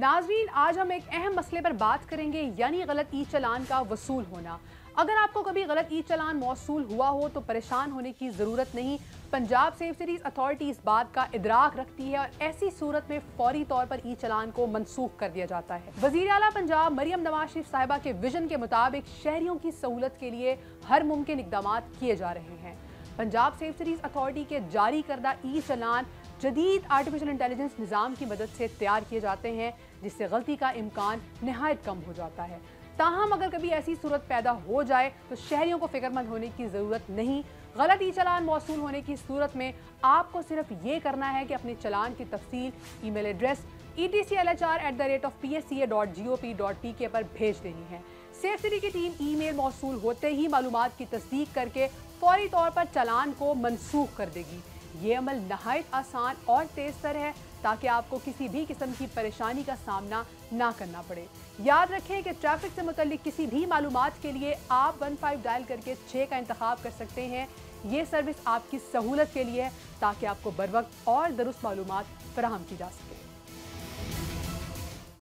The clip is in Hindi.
नाजरीन, आज हम एक अहम मसले पर बात करेंगे, यानी गलत ई चलान का वसूल होना। अगर आपको कभी गलत ई चलान मौसू हुआ हो तो परेशान होने की ज़रूरत नहीं। पंजाब सेफ़ सिटीज़ अथॉरिटी इस बात का इदराक रखती है और ऐसी सूरत में फौरी तौर पर ई चलान को मनसूख कर दिया जाता है। वज़ीर अला पंजाब मरियम नवाज़ शरीफ साहिबा के विजन के मुताबिक शहरियों की सहूलत के लिए हर मुमकिन इकदाम किए जा रहे हैं। पंजाब सेफ़ सिटीज़ अथॉरिटी के जारी करदा ई चलान जदीद आर्टिफिशियल इंटेलिजेंस निज़ाम की मदद से तैयार किए जाते हैं, जिससे गलती का इम्कान नहायत कम हो जाता है। ताहम अगर कभी ऐसी सूरत पैदा हो जाए तो शहरियों को फिक्रमंद होने की ज़रूरत नहीं। गलत ई चलान मौसू होने की सूरत में आपको सिर्फ़ ये करना है कि अपने चलान की तफसील email address, E T C, L H R at the rate of P S C A dot G O P dot P K पर भेज देनी है। सेफ़ सिटी की टीम ई मेल मौसू होते ही मालूम की तस्दीक करके फौरी तौर पर चलान को मनसूख कर देगी। ये अमल नहायत आसान और तेज तर है, ताकि आपको किसी भी किस्म की परेशानी का सामना ना करना पड़े। याद रखें कि ट्रैफ़िक से मुतलिक किसी भी मालूम के लिए आप वन फाइव डायल करके छः का इंतखा कर सकते हैं। ये सर्विस आपकी सहूलत के लिए है, ताकि आपको बर वक्त और दुरुस्त मालूम फराहम की जा सके।